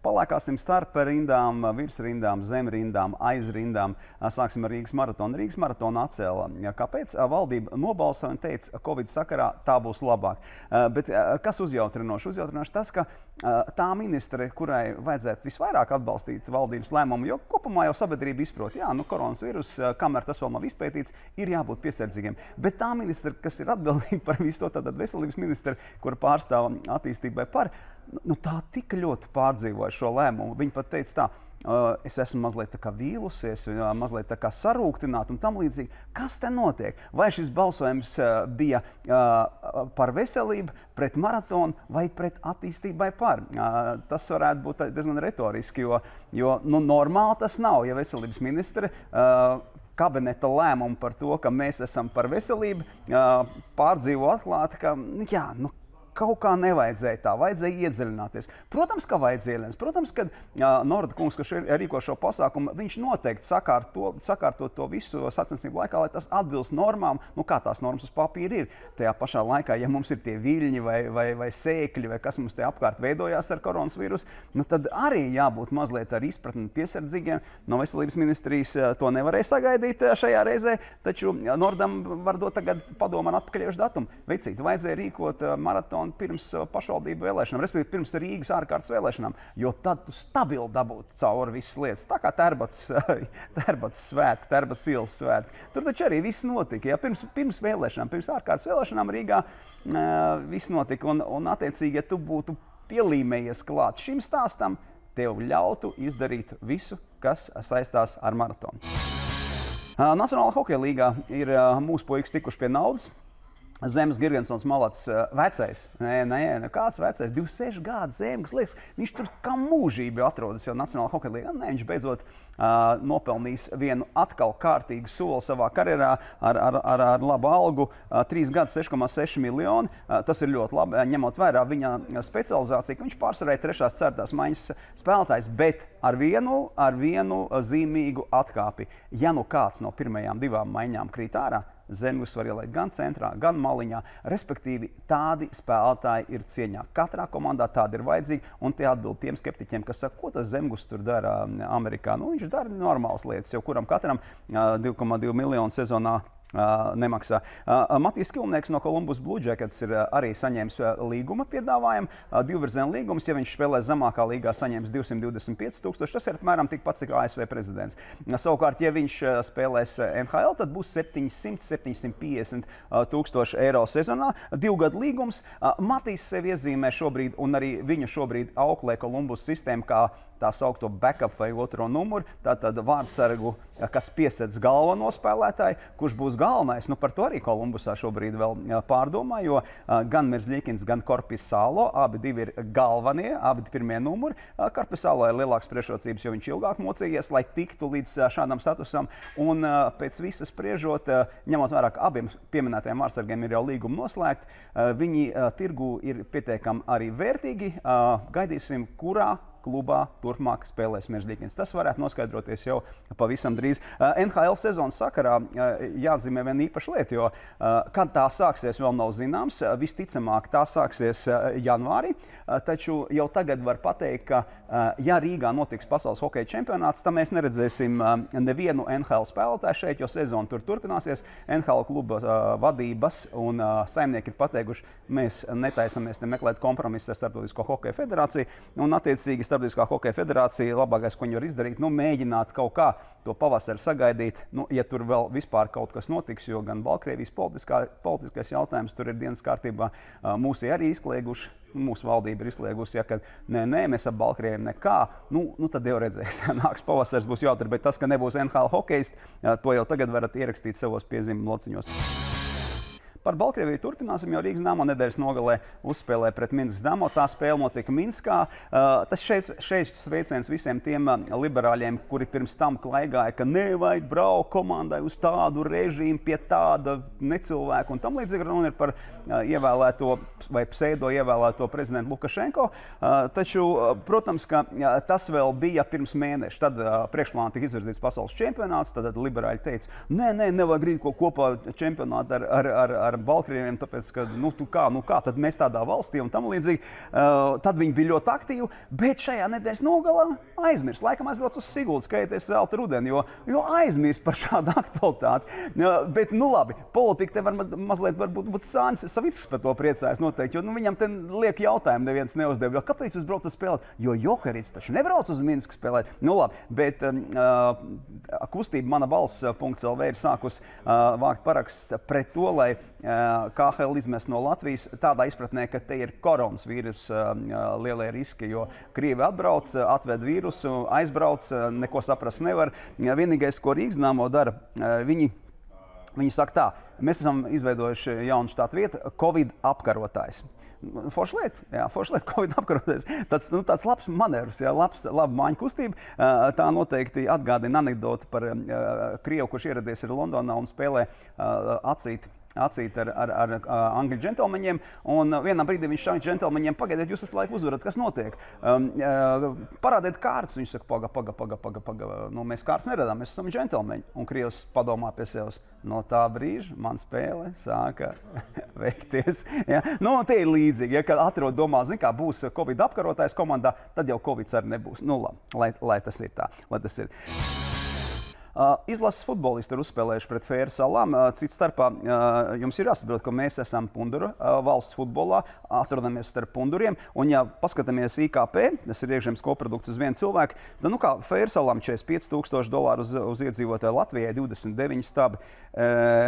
Palēkāsim starp rindām, virs rindām, zem rindām, aiz rindām. Sāksim ar Rīgas maratonu. Rīgas maratonu atcēla. Kāpēc? Valdība nobalsoja un teica, Covid sakarā tā būs labāk. Bet kas uzjautrinoši? Uzjautrinoši tas, ka tā ministre, kurai vajadzētu visvairāk atbalstīt valdības lēmumu, jo kopumā jau sabiedrība izprot, ka nu, koronavīrus, kamēr tas vēl nav izpētīts, ir jābūt piesardzīgiem. Bet tā ministre, kas ir atbildīga par visu to, tad veselības ministre, kur pārstāv attīstībai par, nu, tā tik ļoti pārdzīvoja šo lēmumu. Viņa pat teica tā. Es esmu mazliet vīlusies, mazliet sarūktināta un tam līdzīgi. Kas te notiek? Vai šis balsojums bija par veselību, pret maratonu vai pret attīstībai par? Tas varētu būt diezgan retoriski, jo, jo nu, normāli tas nav. Ja veselības ministre kabineta lēmumu par to, ka mēs esam par veselību, pārdzīvo atklāti, ka nu, jā, nu, kaut kā nevajadzēja tā, vajadzēja iedziļināties. Protams, ka vajadzēja iedziļināties. Protams, ka Norda kungs, kas rīko šo pasākumu, viņš noteikti sakārto, sakārto to visu sacensību laikā, lai tas atbilst normām, nu, kā tās normas uz papīra ir. Tajā pašā laikā, ja mums ir tie viļņi vai, vai, vai sēkļi, vai kas mums te apkārt veidojās ar koronavīrusu, nu, tad arī jābūt mazliet ar izpratni piesardzīgiem. No veselības ministrijas to nevarēja sagaidīt šajā reizē, taču Nordam var dot tagad padomu atpakaļ datumu. Veicīt, vajadzēja rīkot maratonu un pirms uh, pašvaldību vēlēšanām, respektīvi pirms Rīgas ārkārtas vēlēšanām, jo tad tu stabili dabūtu cauri visas lietas. Tā kā Terbats, terbats svētki, Terbats ielas svētki. Tur taču arī viss notika. Ja? Pirms, pirms vēlēšanām, pirms ārkārtas vēlēšanām Rīgā uh, viss notika. Un, un attiecīgi, ja tu būtu pielīmējies klāt šim stāstam, tev ļautu izdarīt visu, kas saistās ar maratonu. Uh, Nacionālajā hokeja līgā ir mūsu puikas tikuši pie naudas. Zemes Gigantsons malāts vecais. Nē, nē, nē, kāds vecais, 26 gadu zemes. Liekas, viņš tur kā mūžība atrodas jau Nacionālajā hokeja līnijā. Nē, viņš beidzot uh, nopelnījis vienu atkal kārtīgu soli savā karjerā ar, ar, ar, ar labu algu. Uh, 3 gadus 6,6 miljoni. Uh, tas ir ļoti labi, ņemot vērā viņa specializāciju, ka viņš pārsvarā ir trešās ceturtās maiņas spēlētājs, bet ar vienu, ar vienu zīmīgu atkāpi. Ja nu kāds no pirmajām divām maiņām krīt ārā, Zemgus var ielikt gan centrā, gan maliņā. Respektīvi, tādi spēlētāji ir cieņā. Katrā komandā tādi ir vajadzīgi, un tie atbild tiem skeptiķiem, kas saka, ko tas Zemgus tur dara Amerikā. Nu, viņš dara normālas lietas, jau kuram katram 2,2 miljonu sezonā nemaksā. Matīs Kilnieks no Columbus Blue Jackets ir arī saņēmis līguma piedāvājumu. Divvirziena līgums, ja viņš spēlē zemākā līgā, saņems 225 tūkstoši. Tas ir apmēram tikpat, cik ASV prezidents. Savukārt, ja viņš spēlēs NHL, tad būs 700, 750 tūkstoši eiro sezonā. Divu gadu līgums. Matīs sev iezīmē šobrīd, un arī viņu šobrīd auklē Columbus sistēmu kā tā saucamo backup vai otro numuru. Tātad vārdsargu, kas piesedz galveno spēlētāju, kurš būs galvenais. Nu, par to arī Kolumbusā šobrīd vēl pārdomā, jo gan Mirzļikins, gan Korpisālo abi ir galvenie, abi pirmie numuri. Korpisālo ir lielāks priekšrocības, jo viņš ilgāk mocījies, lai tiktu līdz šādam statusam. Un pēc visas spriežot, ņemot vērā, ka abiem pieminētajiem vārdsargiem ir jau līguma noslēgta, viņi tirgu ir pietiekami arī vērtīgi. Gaidīsim, kurā klubā turpmāk spēlēs Mežģīkins. Tas varētu noskaidroties jau pavisam drīz. Uh, NHL sezonas sakarā uh, jāatzīmē viena īpaša lieta, jo uh, kad tā sāksies, vēl nav zināms. Visticamāk, tā sāksies janvārī. Taču jau tagad var pateikt, ka, ja Rīgā notiks pasaules hokeja čempionāts, tad mēs neredzēsim nevienu NHL spēlētāju šeit, jo sezona tur turpināsies. NHL kluba vadības un saimnieki ir pateikuši, mēs netaisamies ne meklēt kompromisu ar Starptautisko hokeja federāciju. Un, attiecīgi, Starptautiskā hokeja federācija labākais, ko viņi var izdarīt, nu, mēģināt kaut kā to pavasari sagaidīt, nu, ja tur vēl vispār kaut kas notiks, jo gan Baltkrievijas politiskais jautājums tur ir dienas kārtībā. Mūsu arī izslēguši, mūsu valdība ir izslēgusi, ja kad nē, nē, mēs ap Baltkrieviem nekā, nu, nu tad jau redzēs, nāks pavasaris būs jautri, bet tas, ka nebūs NHL hokejs, to jau tagad varat ierakstīt savos piezīmju lociņos. Par Baltkrieviju turpināsim, jo Rīgas Dāmo nedēļas nogalē uzspēlē pret Minskas Dāmo. Tā spēle notika Minskā. Tas šeit, šeit sveiciens visiem tiem liberāļiem, kuri pirms tam klaigāja, ka nevajag braukt komandai uz tādu režīmu, pie tāda necilvēka un tam līdzīgi. Runa ir par ievēlēto vai pseido ievēlēto prezidentu Lukašenko. Taču, protams, ka tas vēl bija pirms mēneša. Tad priekšplānā tika izvirzīts pasaules čempionāts. Tad liberāļi teica, nē, nē, nevajag rīt ko kopā čempionātu ar, ar, ar, ar Baltkrieviem, tāpēc, ka, nu, kā, nu, kā tad mēs tādā valstī un tam līdzīgi. Uh, tad viņi bija ļoti aktīvi, bet šajā nedēļas nogalā aizmirst. Laikam aizbrauc uz Siguldas, skaties zelta rudeni, jo, jo aizmirst par šādu aktualitāti. Uh, bet, nu labi, politika te var ma mazliet varbūt būt sānis, Savickis par to priecājas noteikti, jo nu, viņam te liek jautājumu neviens neuzdeva. Kāpēc jūs braucat spēlēt? Jo Jokarits taču nebrauc uz Minsku spēlēt. Nu labi, bet um, uh, kustība mana balss.lv ir sākus uh, vākt parakstus pret to, lai uh, KHL izmest no Latvijas tādā izpratnē, ka te ir koronas vīrus uh, lielie riski, jo Krievi atbrauc, atved vīrusu, aizbrauc, neko saprast nevar. Vienīgais, ko Rīgas nāmo dara, viņi, viņi saka tā, mēs esam izveidojuši jaunu štātu vietu, Covid apkarotājs. Forša lieta, jā, forša lieta, Covid apkaroties. Tas nu, tāds labs manevrs, jā, labs, laba māņu kustība. Tā noteikti atgādina anekdoti par Krievu, kurš ieradies Londonā un spēlē acīt acīt ar, ar, ar, ar angļu džentlmeņiem. Un vienā brīdī viņš šādi džentlmeņiem pagaidiet, jūs esat laiku uzvarat, kas notiek. Um, uh, parādiet kārtas. Viņš saka, paga, paga, paga, paga, paga. Nu, mēs kārtas neradām, mēs esam džentlmeņi. Un Krievs padomā pie sevis. No tā brīža man spēle sāka veikties. Ja? Nu, tie ir līdzīgi. Ja, atrod domā, zin, kā būs Covid apkarotājs komandā, tad jau Covid arī nebūs. Nu, labi, lai, lai tas ir tā. Lai tas ir. Izlases futbolisti ir uzspēlējuši pret Fēru salām. Cits starpā jums ir jāsaprot, ka mēs esam pundura valsts futbolā, atrodamies starp punduriem. Un, ja paskatāmies IKP, tas ir iekšzemes koprodukts uz vienu cilvēku, tad, nu kā Fēru salām 45,000 dolāru uz, uz iedzīvotāju, Latvijai 29 stabi,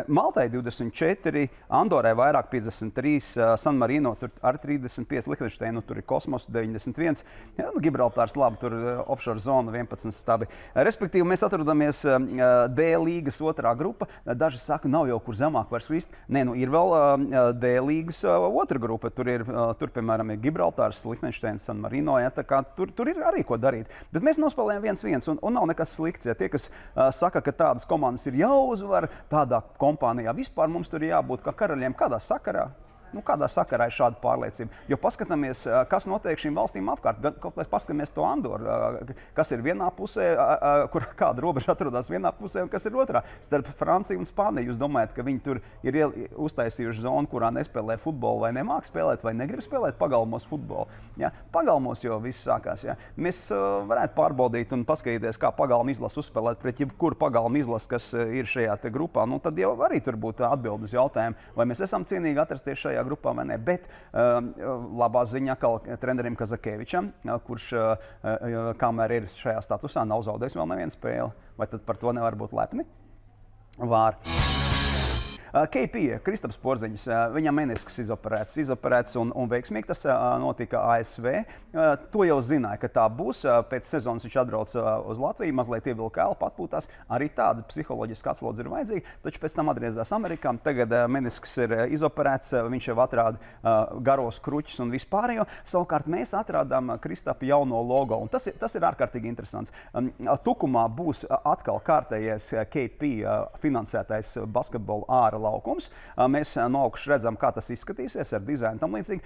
Maltai 24, Andorai vairāk 53, San Marino tur ar 35, Liechtensteinu tur ir kosmos 91, ja, nu, Gibraltārs labi, tur offshore zona 11 stabi. Respektīvi, mēs atrodamies D līgas otrā grupa. Daži saka, nav jau kur zemāk vairs krist. Nē, nu, ir vēl um, uh, D līgas uh, otra grupa. Tur ir, tur, piemēram, ir Gibraltārs, Liechtensteins, San Marino. Ja, tur, tur ir arī ko darīt. Bet mēs nospēlējam viens viens, un, un nav nekas slikts. Ja tie, kas uh, saka, ka tādas komandas ir jāuzvar tādā kompānijā, vispār mums tur jābūt kā karaļiem kādā sakarā. Nu, kādā sakarā ir šāda pārliecība? Jo paskatāmies, kas notiek šīm valstīm apkārt. Kaut vai paskatāmies to Andoru, kas ir vienā pusē, kur kāda robeža atrodas vienā pusē un kas ir otrā. Starp Franciju un Spāniju jūs domājat, ka viņi tur ir uztaisījuši zonu, kurā nespēlē futbolu vai nemāk spēlēt, vai negrib spēlēt pagalmos futbolu. Ja? Pagalmos jau viss sākās. Ja? Mēs varētu pārbaudīt un paskatīties, kā pagalma izlase uzspēlēt pret jebkuru pagalma izlasi, kas ir šajā grupā. Nu, tad jau arī tur būtu atbildes uz jautājumu, vai mēs esam cienīgi atrasties šajā šajā grupā nē. Bet um, labā ziņa trenerim Kazakevičam, uh, kurš uh, uh, kamēr ir šajā statusā, nav zaudējis vēl nevienu spēli. Vai tad par to nevar būt lepni? Var. Uh, KP, Kristaps Porziņš, uh, viņam menisks izoperēts, izoperēts un, un veiksmīgi tas uh, notika ASV. To jau zināja, ka tā būs. Pēc sezonas viņš atbrauca uz Latviju, mazliet ievilka elpu, atpūtās. Arī tāda psiholoģiska atslodze ir vajadzīga, taču pēc tam atgriezās Amerikā. Tagad menisks ir izoperēts, viņš jau atrada garos kruķus un vispārējo. Savukārt mēs atradām Kristapa jauno logo, un tas ir, tas ir ārkārtīgi interesants. Um, Tukumā būs atkal kārtējais KP finansētais basketbola ārā laukums. Mēs no augšas redzam, kā tas izskatīsies ar dizainu tam līdzīgi.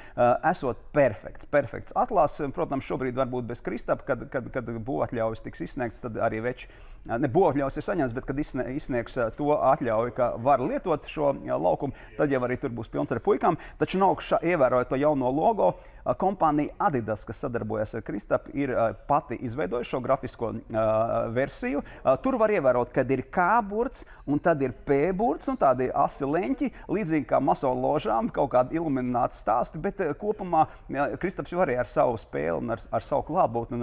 Esot perfekts, perfekts atklāts, protams, šobrīd varbūt bez kristapa, kad, kad, kad būvatļaujas tiks izsniegts, tad arī veči. Ne būvatļaujas ir saņemts, bet kad izsniegs to atļauju, ka var lietot šo laukumu, tad jau arī tur būs pilns ar puikām. Taču no augšas ievērojot to jauno logo, kompānija Adidas, kas sadarbojas ar Kristapu, ir pati izveidojusi šo grafisko versiju. Tur var ievērot, kad ir K burts un tad ir P burts un tādi asi leņķi, līdzīgi kā masonu ložām, kaut kādi ilumināti stāsti. Bet kopumā Kristaps jau arī ar savu spēli un ar, ar savu klātbūtni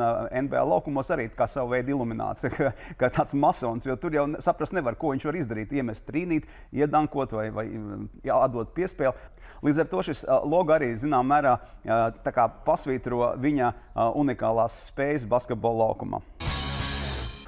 NBA laukumos arī kā savu veidu iluminācija, kā tāds masons, jo tur jau saprast nevar, ko viņš var izdarīt. Iemest trīnīt, iedankot vai, vai jā, atdot piespēli. Līdz ar to šis logo arī zināmā mērā pasvītro viņa unikālās spējas basketbola laukumā.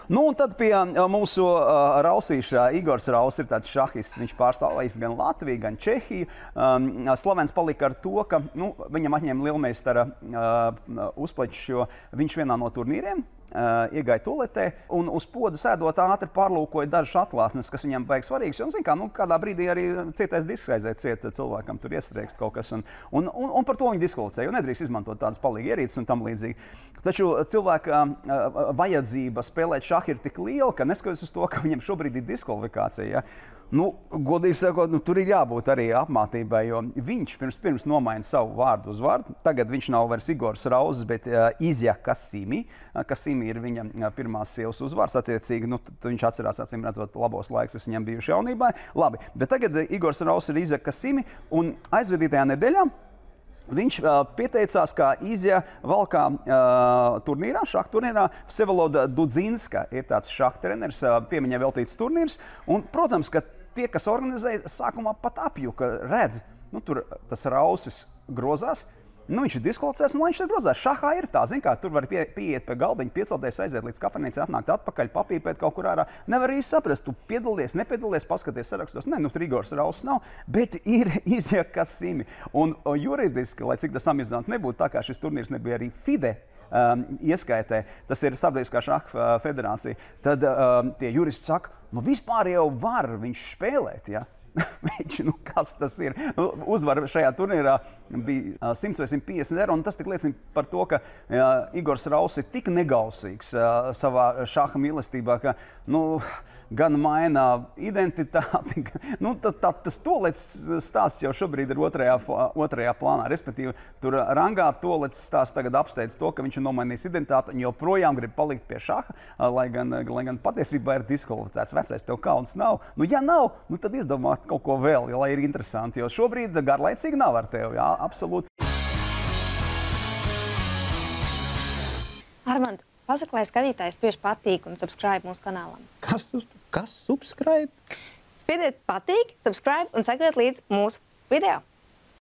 Nu, un tad pie mūsu uh, rausīšā Igors Raus ir tāds šahists. Viņš pārstāvējis gan Latviju, gan Čehiju. Um, slavens palika ar to, ka nu, viņam atņēma lielmeistara uh, uzplečus, jo viņš vienā no turnīriem Uh, iegāja toaletē un uz poda sēdot ātri pārlūkoja dažas atklāsmes, kas viņam baigs svarīgas. Un, kā, nu, kādā brīdī arī cietais disks aiziet ciet cilvēkam, tur iestrēgst kaut kas. Un, un, un, un par to viņi diskvalificēja. Nedrīkst izmantot tādas palīgi ierīces un tam līdzīgi. Taču cilvēka uh, vajadzība spēlēt šahu ir tik liela, ka neskatoties uz to, ka viņam šobrīd ir diskvalifikācija. Ja, Nu, godīgi sakot, nu, tur ir jābūt arī apmācībai, viņš pirms, pirms nomaina savu vārdu uz vārdu. Tagad viņš nav vairs Igors Rauzes, bet uh, Izja Kasīmi. Uh, Kasīmi ir viņa uh, pirmās sievas uzvārds. Attiecīgi, nu, viņš atcerās, acīm redzot, labos laikus, kas viņam bijuši jaunībā. Labi, bet tagad Igors Rauzes ir Izja Kasīmi un aizvedītajā nedēļā. Viņš uh, pieteicās kā Izja Valkā uh, turnīrā, šāda turnīrā. Sevaloda Dudzinska ir tāds šāda treneris, uh, piemiņā veltīts turnīrs. Un, protams, ka tie, kas organizēja, sākumā pat apjuka, redz, nu, tur tas rausis grozās. Nu, viņš ir diskvalificēts, un viņš tur grozās. Šahā ir tā, zin, kā tur var pie, pieiet pie galdiņa, piecelties, aiziet līdz kafejnīcai, atnākt atpakaļ, papīpēt kaut kur ārā. Nevar īsti saprast, tu piedalies, nepiedalies, paskaties sarakstos. Nē, nu, tur Igors Rauss nav, bet ir izjaka kas simi. Un juridiski, lai cik tas samizinātu nebūtu, tā kā šis turnīrs nebija arī FIDE. Um, ieskaitē, tas ir Sabiedriskā šāda uh, federācija. Tad um, tie juristi saka, nu vispār jau var viņš spēlēt. Ja? Viņš, nu, kas tas ir? Nu, Uzvara šajā turnīrā bija uh, 100 vai 150 eiro. Tas liecina par to, ka uh, Igors Rauss ir tik negausīgs uh, savā šāda mīlestībā, ka nu, gan maina identitāti. nu, tas tā, tas tolets stāsts jau šobrīd ir otrajā, otrajā plānā. Respektīvi, tur rangā tolets stāsts tagad apsteidz to, ka viņš ir nomainījis identitāti un joprojām grib palikt pie šāda, lai gan, lai gan patiesībā ir diskvalificēts. Vecais tev kauns nav. Nu, ja nav, nu, tad izdomā kaut ko vēl, ja, lai ir interesanti. Jo šobrīd garlaicīgi nav ar tevi. Jā, absolūti. Armand, Pasaka, lai skatītājs spiež patīk un subscribe mūsu kanālam. Kas, kas subscribe? Spiediet patīk, subscribe un sekojiet līdz mūsu video.